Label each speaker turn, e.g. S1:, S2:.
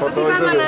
S1: Foto itu.